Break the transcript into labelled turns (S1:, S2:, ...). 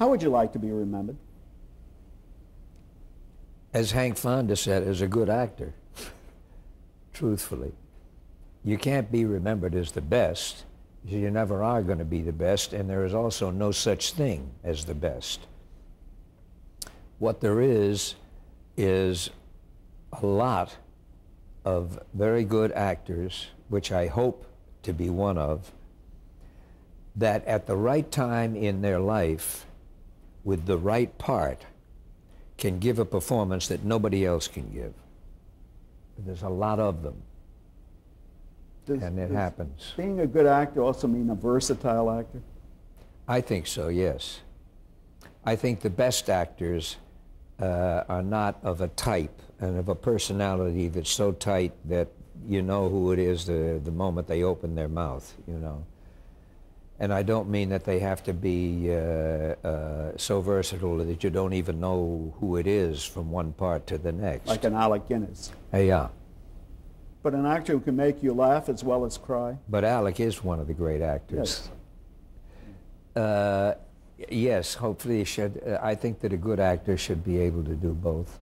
S1: How would you like to be remembered?
S2: As Hank Fonda said, as a good actor, truthfully. You can't be remembered as the best. You never are going to be the best, and there is also no such thing as the best. What there is, is a lot of very good actors, which I hope to be one of, that at the right time in their life, with the right part, can give a performance that nobody else can give. There's a lot of them,
S1: Does,
S2: and it happens.
S1: Being a good actor also mean a versatile actor?
S2: I think so, yes. I think the best actors uh, are not of a type and of a personality that's so tight that you know who it is the, the moment they open their mouth, you know. And I don't mean that they have to be uh, uh, so versatile that you don't even know who it is from one part to the next.
S1: Like an Alec Guinness.
S2: Yeah.
S1: But an actor who can make you laugh as well as cry?
S2: But Alec is one of the great actors.
S1: Yes.
S2: Uh, yes, hopefully should. Uh, I think that a good actor should be able to do both.